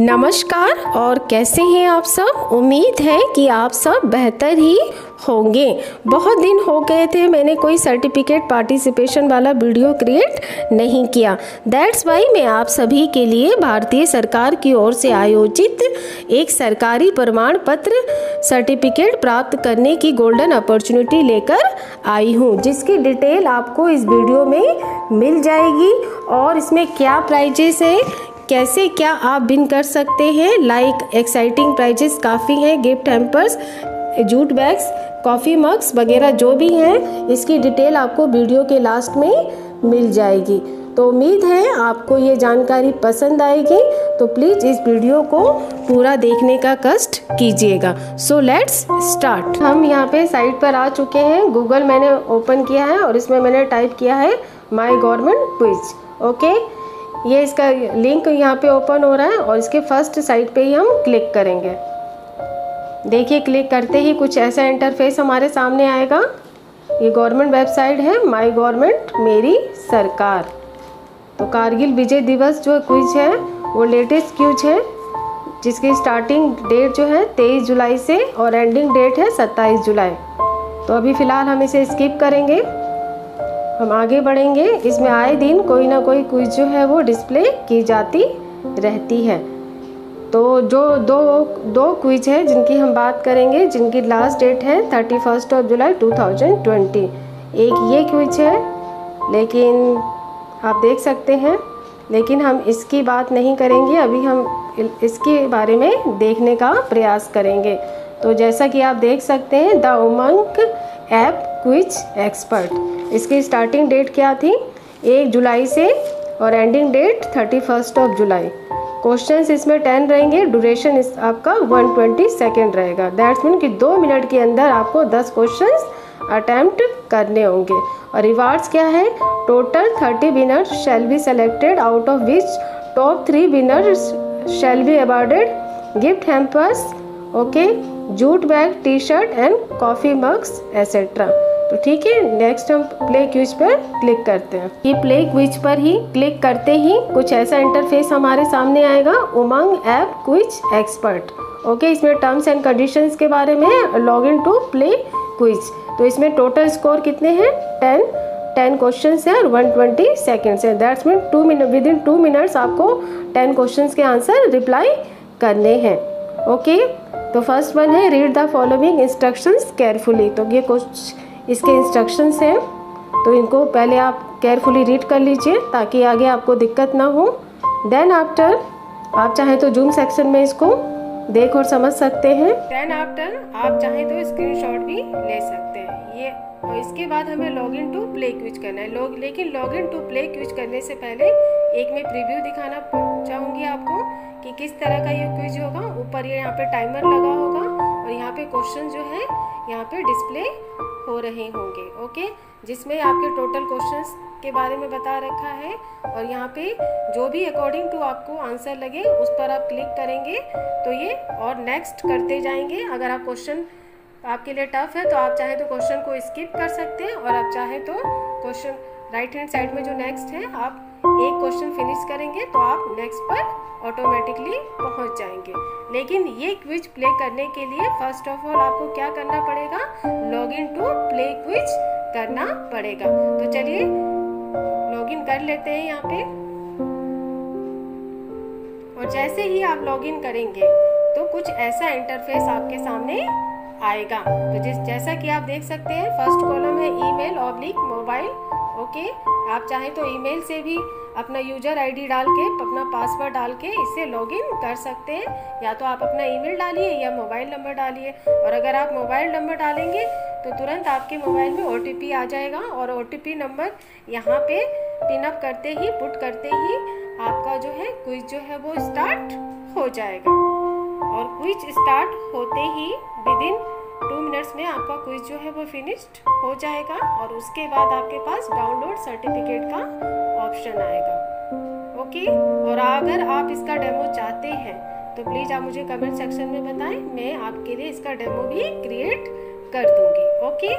नमस्कार और कैसे हैं आप सब? उम्मीद है कि आप सब बेहतर ही होंगे। बहुत दिन हो गए थे, मैंने कोई सर्टिफिकेट पार्टिसिपेशन वाला वीडियो क्रिएट नहीं किया। दैट्स वाई मैं आप सभी के लिए भारतीय सरकार की ओर से आयोजित एक सरकारी प्रमाण पत्र सर्टिफिकेट प्राप्त करने की गोल्डन अपॉर्चुनिटी लेकर आई हूँ, जिसकी डिटेल आपको इस वीडियो में मिल जाएगी। और इसमें क्या प्राइजेस है कैसे क्या आप बिन कर सकते हैं? लाइक एक्साइटिंग प्राइजेस काफ़ी हैं gift hampers jute bags coffee mugs वगैरह जो भी हैं, इसकी डिटेल आपको वीडियो के लास्ट में मिल जाएगी। तो उम्मीद है आपको ये जानकारी पसंद आएगी। तो प्लीज़ इस वीडियो को पूरा देखने का कष्ट कीजिएगा। सो लेट्स स्टार्ट हम यहाँ पे साइट पर आ चुके हैं। गूगल मैंने ओपन किया है और इसमें मैंने टाइप किया है माई गवर्नमेंट क्विज ओके ये इसका लिंक यहाँ पे ओपन हो रहा है और इसके फ़र्स्ट साइट पे ही हम क्लिक करेंगे। देखिए क्लिक करते ही कुछ ऐसा इंटरफेस हमारे सामने आएगा। ये गवर्नमेंट वेबसाइट है माई गवर्नमेंट मेरी सरकार। तो कारगिल विजय दिवस जो क्विज है, वो लेटेस्ट क्यूज है, जिसकी स्टार्टिंग डेट जो है तेईस जुलाई से और एंडिंग डेट है सत्ताईस जुलाई। तो अभी फ़िलहाल हम इसे स्किप करेंगे। हम आगे बढ़ेंगे। इसमें आए दिन कोई ना कोई क्विज जो है वो डिस्प्ले की जाती रहती है। तो जो दो दो क्विज है जिनकी हम बात करेंगे, जिनकी लास्ट डेट है thirty first of July two thousand twenty एक ये क्विज है, लेकिन आप देख सकते हैं, लेकिन हम इसकी बात नहीं करेंगे। अभी हम इसके बारे में देखने का प्रयास करेंगे। तो जैसा कि आप देख सकते हैं, the Umang app quiz expert इसकी स्टार्टिंग डेट क्या थी? एक जुलाई से और ending date thirty first of July question इसमें टेन रहेंगे ड्यूरेशन इस आपका वन ट्वेंटी सेकेंड रहेगा. दैट्स मीन कि दो मिनट के अंदर आपको दस क्वेश्चन अटैम्प्ट करने होंगे. और रिवार्ड्स क्या है? Total thirty winner shall be selected out of which top three winner shall be awarded gift hampers okay jute bag T shirt and coffee mugs etcetera तो ठीक है नेक्स्ट हम प्ले क्विज पर क्लिक करते हैं। ये प्ले क्विज पर ही click करते ही कुछ ऐसा इंटरफेस हमारे सामने आएगा, Umang app quiz expert okay इसमें टर्म्स एंड कंडीशंस के बारे में log in to play quiz तो इसमें टोटल स्कोर कितने हैं? टेन टेन क्वेश्चन है और वन ट्वेंटी सेकेंड्स है। That's mean two minute within two minutes आपको टेन क्वेश्चन के आंसर रिप्लाई करने हैं। Okay okay? तो फ़र्स्ट वन है read the following instructions carefully तो ये कुछ इसके इंस्ट्रक्शंस हैं। तो इनको पहले आप केयरफुली रीड कर लीजिए ताकि आगे आपको दिक्कत ना हो। देन आफ्टर आप चाहें तो जूम सेक्शन में इसको देख और समझ सकते हैं। देन आफ्टर आप चाहें तो स्क्रीनशॉट भी ले सकते हैं। ये, और इसके बाद हमें log in to play quiz करना है। लॉग लेकिन log in to play quiz करने से पहले एक मैं प्रीव्यू दिखाना चाहूँगी आपको कि किस तरह का ये क्विज होगा। ऊपर ये यहाँ पे टाइमर लगा होगा। यहाँ पे क्वेश्चन जो है, यहाँ पे डिस्प्ले हो रहे होंगे ओके जिसमें आपके टोटल क्वेश्चंस के बारे में बता रखा है और यहाँ पे जो भी अकॉर्डिंग टू आपको आंसर लगे, उस पर आप क्लिक करेंगे तो ये और नेक्स्ट करते जाएँगे। अगर आप क्वेश्चन आपके लिए टफ है तो आप चाहे तो क्वेश्चन को स्किप कर सकते हैं और आप चाहे तो क्वेश्चन राइट हैंड साइड में जो नेक्स्ट है, आप एक क्वेश्चन फिनिश करेंगे तो आप नेक्स्ट पर ऑटोमेटिकली पहुँच जाएँगे। लेकिन ये क्विज प्ले करने के लिए फ़र्स्ट ऑफ़ ऑल आपको क्या करना पड़ेगा? Log in to play quiz करना पड़ेगा। तो चलिए लॉग इन कर लेते हैं यहाँ पे। और जैसे ही आप लॉग इन करेंगे तो कुछ ऐसा इंटरफेस आपके सामने आएगा। तो जिस जैसा कि आप देख सकते हैं फ़र्स्ट कॉलम है ईमेल ऑब्लिक मोबाइल ओके आप चाहें तो ईमेल से भी अपना यूज़र आईडी डाल के, अपना पासवर्ड डाल के इसे लॉगिन कर सकते हैं। या तो आप अपना ईमेल डालिए या मोबाइल नंबर डालिए। और अगर आप मोबाइल नंबर डालेंगे तो तुरंत आपके मोबाइल में ओटीपी आ जाएगा। और ओटीपी नंबर यहाँ पे पिनअप करते ही पुट करते ही आपका जो है क्विज जो है वो स्टार्ट हो जाएगा। और क्विज स्टार्ट होते ही विद इन टू मिनट्स में आपका क्विज जो है वो फिनिश्ड हो जाएगा और उसके बाद आपके पास डाउनलोड सर्टिफिकेट का ऑप्शन आएगा। ओके और अगर आप इसका डेमो चाहते हैं तो प्लीज़ आप मुझे कमेंट सेक्शन में बताएँ, मैं आपके लिए इसका डेमो भी क्रिएट कर दूँगी। ओके